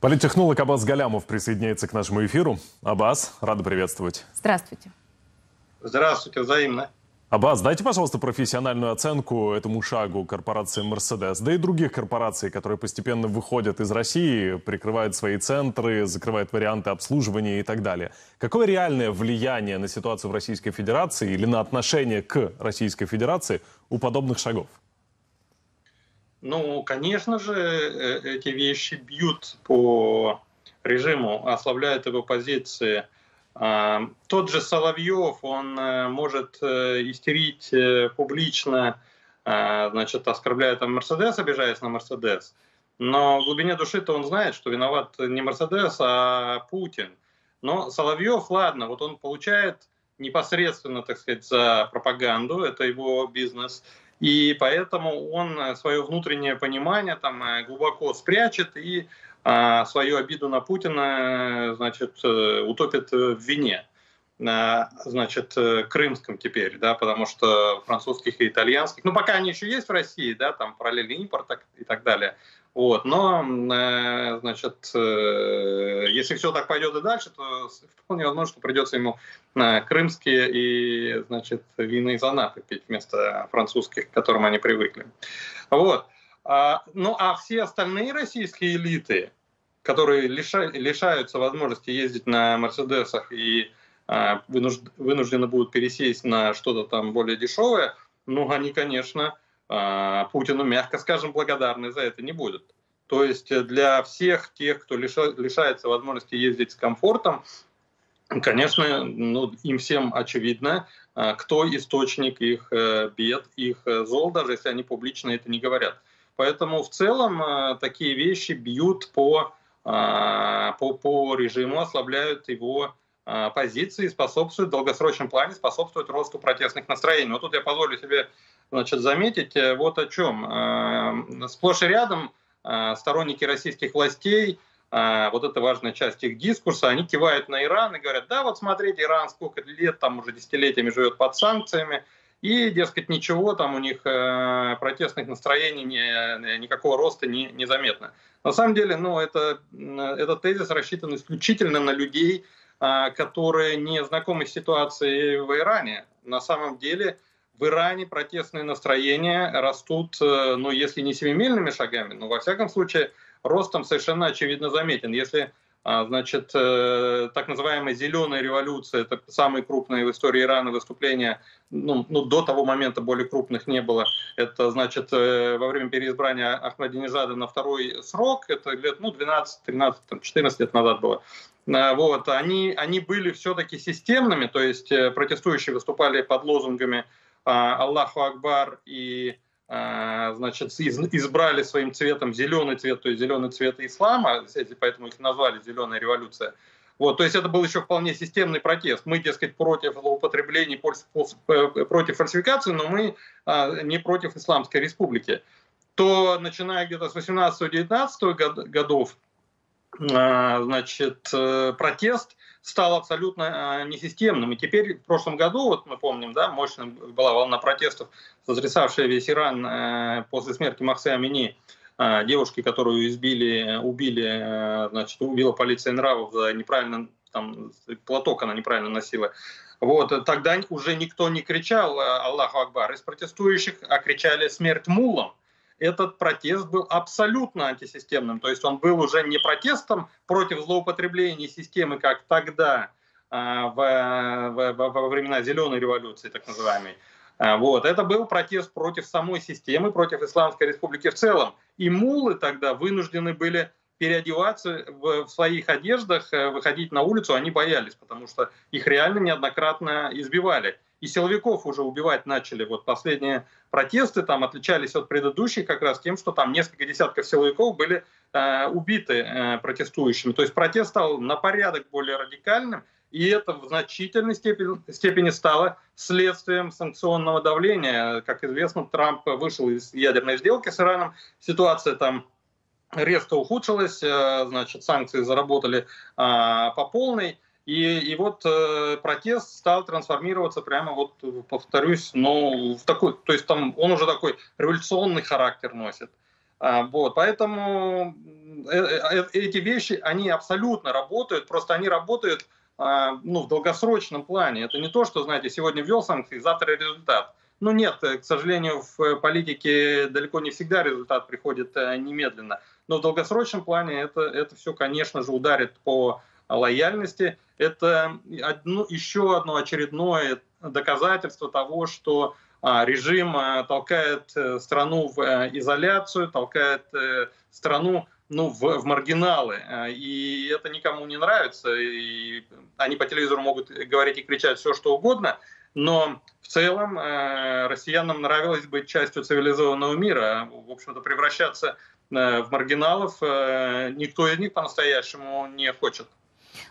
Политтехнолог Абаз Галямов присоединяется к нашему эфиру. Абаз, рада приветствовать. Здравствуйте. Здравствуйте, взаимно. Абаз, дайте, пожалуйста, профессиональную оценку этому шагу корпорации Mercedes, да и других корпораций, которые постепенно выходят из России, прикрывают свои центры, закрывают варианты обслуживания и так далее. Какое реальное влияние на ситуацию в Российской Федерации или на отношение к Российской Федерации у подобных шагов? Ну, конечно же, э, эти вещи бьют по режиму, ослабляют его позиции. А, тот же Соловьев, он э, может э, истерить публично, а, значит, оскорбляя там Мерседес, обижаясь на Мерседес. Но в глубине души-то он знает, что виноват не Мерседес, а Путин. Но Соловьев, ладно, вот он получает непосредственно, так сказать, за пропаганду, это его бизнес – и поэтому он э, свое внутреннее понимание там э, глубоко спрячет и а, свою обиду на Путина, значит, э, утопит в вине значит, крымском теперь, да, потому что французских и итальянских, ну, пока они еще есть в России, да, там параллельный импорт и так далее, вот, но, значит, если все так пойдет и дальше, то вполне возможно, что придется ему крымские и, значит, вины из Анапы пить вместо французских, к которым они привыкли. Вот. А, ну, а все остальные российские элиты, которые лишаются возможности ездить на Мерседесах и вынуждены будут пересесть на что-то там более дешевое, ну, они, конечно, Путину, мягко скажем, благодарны за это не будут. То есть для всех тех, кто лишается возможности ездить с комфортом, конечно, ну, им всем очевидно, а, кто источник их э, бед, их э, зол, даже если они публично это не говорят. Поэтому в целом э, такие вещи бьют по, а, по, по режиму, ослабляют его а, позиции, способствуют в долгосрочном плане, способствуют росту протестных настроений. Вот тут я позволю себе значит, заметить вот о чем. Сплошь и рядом сторонники российских властей – а, вот это важная часть их дискурса, они кивают на Иран и говорят, да, вот смотрите, Иран сколько лет, там уже десятилетиями живет под санкциями, и, дескать, ничего, там у них э, протестных настроений никакого роста не, не заметно. На самом деле, ну, это, этот тезис рассчитан исключительно на людей, э, которые не знакомы с ситуацией в Иране. На самом деле, в Иране протестные настроения растут, э, ну, если не семимильными шагами, но, во всяком случае, ростом совершенно очевидно заметен. Если а, значит, э, так называемая зеленая революция, это самые крупные в истории Ирана выступления, ну, ну, до того момента более крупных не было. Это, значит, э, во время переизбрания Ахмадинежада на второй срок, это лет, ну, 12, 13, там, 14 лет назад было. А, вот, они, они были все-таки системными, то есть э, протестующие выступали под лозунгами а, «Аллаху Акбар» и а, значит, избрали своим цветом зеленый цвет, то есть зеленый цвет ислама, поэтому их назвали «зеленая революция». Вот, то есть это был еще вполне системный протест. Мы, дескать, против злоупотреблений, против фальсификации, но мы не против Исламской республики. То, начиная где-то с 18-19 годов, значит, э, протест стал абсолютно а, несистемным. И теперь в прошлом году, вот мы помним, да, мощная была волна протестов, сотрясавшая весь Иран э, после смерти Махсе Амини, а, девушки, которую избили, убили, э, значит, убила полиция нравов за неправильно, там, платок она неправильно носила. Вот, тогда уже никто не кричал «Аллаху Акбар». Из протестующих а кричали «Смерть мулам» этот протест был абсолютно антисистемным. То есть он был уже не протестом против злоупотребления системы, как тогда, а, в, в, во времена зеленой революции, так называемой. А, вот. Это был протест против самой системы, против Исламской республики в целом. И мулы тогда вынуждены были переодеваться в, в своих одеждах, э, выходить на улицу, они боялись, потому что их реально неоднократно избивали и силовиков уже убивать начали. Вот последние протесты там отличались от предыдущих как раз тем, что там несколько десятков силовиков были э, убиты э, протестующими. То есть протест стал на порядок более радикальным, и это в значительной степени, степени стало следствием санкционного давления. Как известно, Трамп вышел из ядерной сделки с Ираном. Ситуация там резко ухудшилась, э, значит, санкции заработали э, по полной. И, и вот э, протест стал трансформироваться прямо вот, повторюсь, ну, в такой, то есть там он уже такой революционный характер носит. А, вот, поэтому э, э, эти вещи, они абсолютно работают, просто они работают а, ну, в долгосрочном плане. Это не то, что, знаете, сегодня ввел санкции, завтра результат. Ну нет, к сожалению, в политике далеко не всегда результат приходит немедленно. Но в долгосрочном плане это, это все, конечно же, ударит по лояльности. Это одно, еще одно очередное доказательство того, что а, режим а, толкает э, страну в э, изоляцию, толкает э, страну ну, в, в маргиналы. И это никому не нравится. И они по телевизору могут говорить и кричать все, что угодно. Но в целом россиянам нравилось быть частью цивилизованного мира. В общем-то, превращаться в маргиналов никто из них по-настоящему не хочет.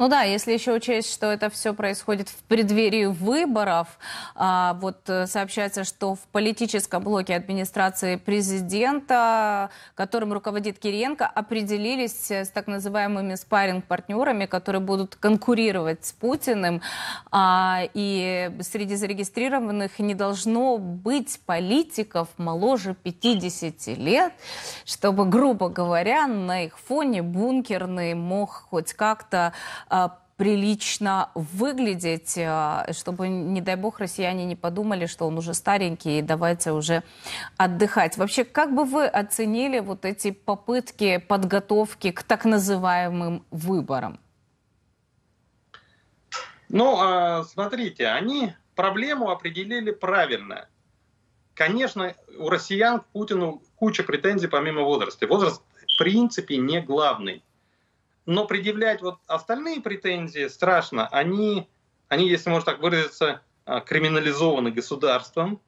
Ну да, если еще учесть, что это все происходит в преддверии выборов, а, вот э, сообщается, что в политическом блоке администрации президента, которым руководит Кириенко, определились с так называемыми спарринг-партнерами, которые будут конкурировать с Путиным. А, и среди зарегистрированных не должно быть политиков моложе 50 лет, чтобы, грубо говоря, на их фоне бункерный мог хоть как-то прилично выглядеть, а, чтобы, не дай бог, россияне не подумали, что он уже старенький, и давайте уже отдыхать. Вообще, как бы вы оценили вот эти попытки подготовки к так называемым выборам? Ну, а, смотрите, они проблему определили правильно. Конечно, у россиян к Путину куча претензий помимо возраста. Возраст в принципе не главный но предъявлять вот остальные претензии страшно. Они, они если можно так выразиться, а, криминализованы государством.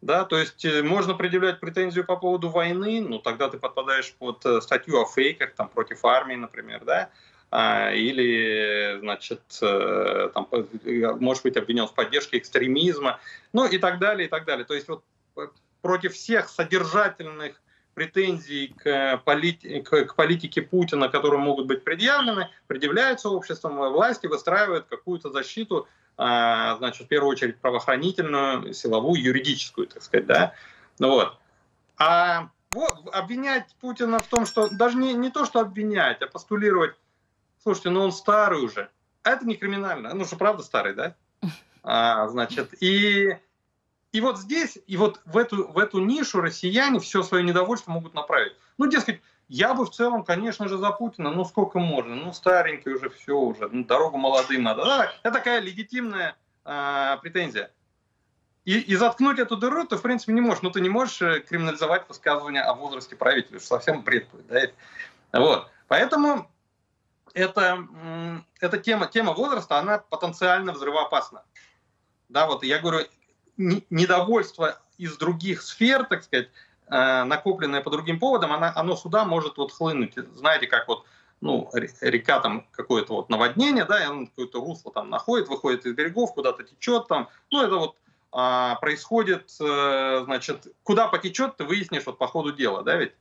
Да, то есть э, можно предъявлять претензию по поводу войны, ну тогда ты подпадаешь под э, статью о фейках, там, против армии, например, да, а, или, значит, э, там, может быть обвинен в поддержке экстремизма, ну и так далее, и так далее. То есть вот против всех содержательных претензий к, полити к, политике Путина, которые могут быть предъявлены, предъявляются обществом, власти выстраивают какую-то защиту, а, значит, в первую очередь правоохранительную, силовую, юридическую, так сказать, да. Ну, вот. А вот, обвинять Путина в том, что даже не, не то, что обвинять, а постулировать, слушайте, ну он старый уже, а это не криминально, ну что правда старый, да? А, значит, и и вот здесь, и вот в эту, в эту нишу россияне все свое недовольство могут направить. Ну, дескать, я бы в целом, конечно же, за Путина, ну сколько можно, ну старенький уже все уже, ну дорогу молодым надо. Да, это такая легитимная э, претензия. И, и заткнуть эту дыру ты, в принципе, не можешь. Ну, ты не можешь э, криминализовать высказывания о возрасте правителя, что совсем бред будет. Да? Вот. Поэтому эта, эта тема, тема возраста, она потенциально взрывоопасна. Да, вот я говорю, недовольство из других сфер, так сказать, э, накопленное по другим поводам, оно, оно сюда может вот хлынуть. Знаете, как вот ну, река там какое-то вот наводнение, да, и оно какое-то русло там находит, выходит из берегов, куда-то течет там. Ну, это вот а, происходит, а, значит, куда потечет, ты выяснишь вот по ходу дела, да, ведь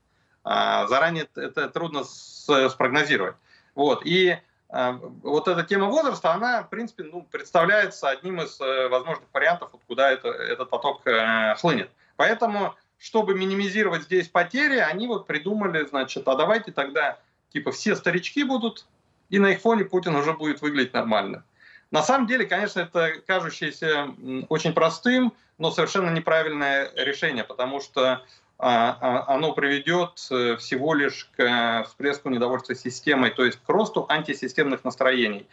а, заранее это трудно с, спрогнозировать. Вот, и вот эта тема возраста, она, в принципе, ну, представляется одним из э, возможных вариантов, вот куда это, этот поток э, хлынет. Поэтому, чтобы минимизировать здесь потери, они вот придумали, значит, а давайте тогда, типа, все старички будут, и на их фоне Путин уже будет выглядеть нормально. На самом деле, конечно, это кажущееся очень простым, но совершенно неправильное решение, потому что оно приведет э, всего лишь к э, всплеску недовольства системой, то есть к росту антисистемных настроений.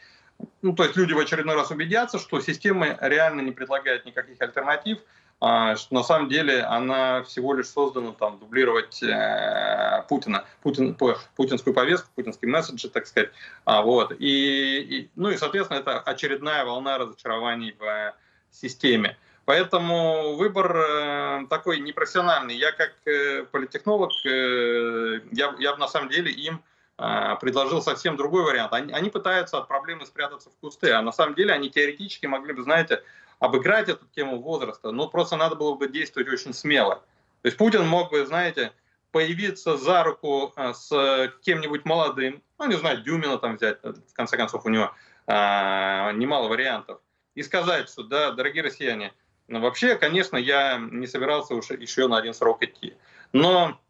Ну, то есть люди в очередной раз убедятся, что система реально не предлагает никаких альтернатив, а, что на самом деле она всего лишь создана там дублировать э, Путина, Путин, по, путинскую повестку, путинские месседжи, так сказать. А, вот. И, и, ну и, соответственно, это очередная волна разочарований в системе. Поэтому выбор э, такой непрофессиональный. Я как э, политтехнолог, э, я, я на самом деле им предложил совсем другой вариант. Они, они пытаются от проблемы спрятаться в кусты, а на самом деле они теоретически могли бы, знаете, обыграть эту тему возраста, но просто надо было бы действовать очень смело. То есть Путин мог бы, знаете, появиться за руку с кем-нибудь молодым, ну, не знаю, Дюмина там взять, в конце концов, у него а, немало вариантов, и сказать, что, да, дорогие россияне, вообще, конечно, я не собирался уж еще на один срок идти. Но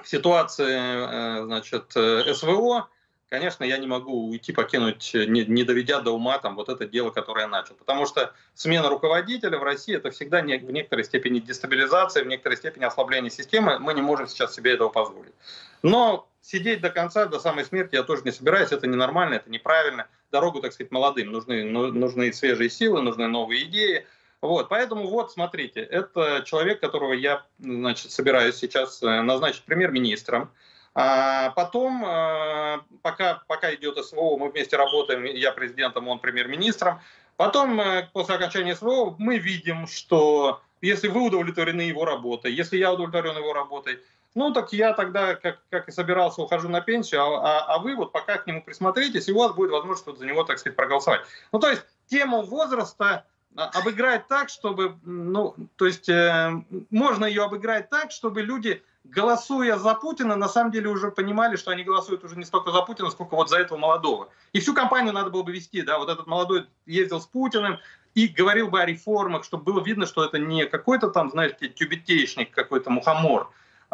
в ситуации, значит, СВО, конечно, я не могу уйти, покинуть, не, не доведя до ума там, вот это дело, которое я начал. Потому что смена руководителя в России это всегда не, в некоторой степени дестабилизация, в некоторой степени ослабление системы. Мы не можем сейчас себе этого позволить. Но сидеть до конца, до самой смерти я тоже не собираюсь. Это ненормально, это неправильно. Дорогу, так сказать, молодым. Нужны, ну, нужны свежие силы, нужны новые идеи. Вот, поэтому вот, смотрите, это человек, которого я, значит, собираюсь сейчас э, назначить премьер-министром. А потом, э, пока, пока идет СВО, мы вместе работаем, я президентом, он премьер-министром. Потом, э, после окончания СВО, мы видим, что если вы удовлетворены его работой, если я удовлетворен его работой, ну так я тогда, как, как и собирался, ухожу на пенсию, а, а, а вы вот пока к нему присмотритесь, и у вас будет возможность вот за него, так сказать, проголосовать. Ну то есть тему возраста обыграть так, чтобы, ну, то есть э, можно ее обыграть так, чтобы люди голосуя за Путина, на самом деле уже понимали, что они голосуют уже не столько за Путина, сколько вот за этого молодого. И всю кампанию надо было бы вести, да, вот этот молодой ездил с Путиным и говорил бы о реформах, чтобы было видно, что это не какой-то там, знаете, тюбетейшник, какой-то мухомор, а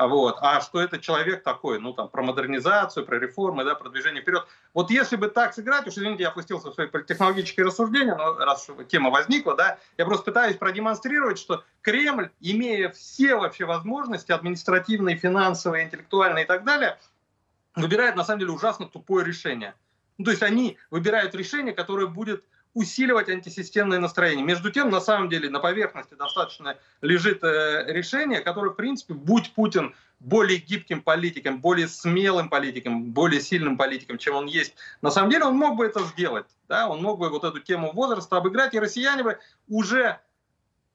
вот, а что это человек такой, ну там, про модернизацию, про реформы, да, про движение вперед. Вот если бы так сыграть, уж извините, я опустился в свои политтехнологические рассуждения, но раз тема возникла, да, я просто пытаюсь продемонстрировать, что Кремль, имея все вообще возможности, административные, финансовые, интеллектуальные и так далее, выбирает на самом деле ужасно тупое решение. Ну, то есть они выбирают решение, которое будет усиливать антисистемное настроение. Между тем, на самом деле, на поверхности достаточно лежит э, решение, которое, в принципе, будь Путин более гибким политиком, более смелым политиком, более сильным политиком, чем он есть, на самом деле он мог бы это сделать. Да? Он мог бы вот эту тему возраста обыграть, и россияне бы уже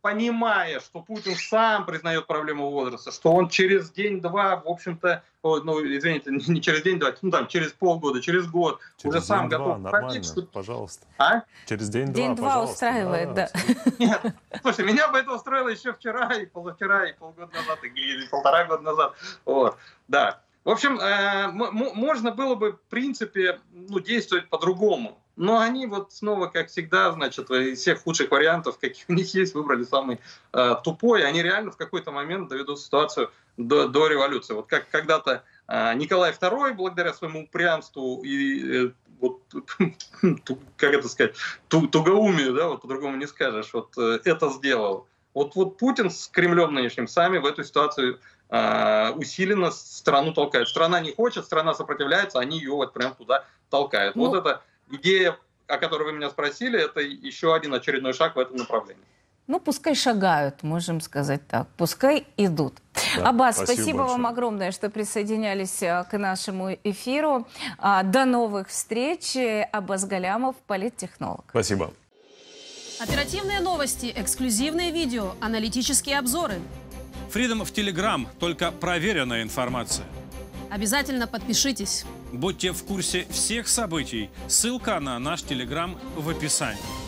понимая, что Путин сам признает проблему возраста, что он через день-два, в общем-то, ну, извините, не через день-два, ну, там, через полгода, через год, через уже сам готов нормально, что... пожалуйста. А? Через день-два, День-два устраивает, да. Нет, слушай, меня бы это устроило еще вчера, и позавчера, и полгода назад, и полтора года назад. Вот, да. В общем, э, можно было бы, в принципе, ну, действовать по-другому. Но они вот снова, как всегда, значит, из всех худших вариантов, каких у них есть, выбрали самый э, тупой. Они реально в какой-то момент доведут ситуацию до, до революции. Вот как когда-то э, Николай II, благодаря своему упрямству и э, вот, как это сказать, тугоумию, да, вот по-другому не скажешь, вот э, это сделал. Вот, вот Путин с Кремлем нынешним сами в эту ситуацию э, усиленно страну толкают. Страна не хочет, страна сопротивляется, они ее вот прям туда толкают. Ну, вот это идея, о которой вы меня спросили, это еще один очередной шаг в этом направлении. Ну, пускай шагают, можем сказать так. Пускай идут. Да, Аббас, спасибо, спасибо вам огромное, что присоединялись э, к нашему эфиру. А, до новых встреч. Аббас Галямов, политтехнолог. Спасибо. Оперативные новости, эксклюзивные видео, аналитические обзоры. Фридом в Телеграм, только проверенная информация. Обязательно подпишитесь. Будьте в курсе всех событий. Ссылка на наш Телеграм в описании.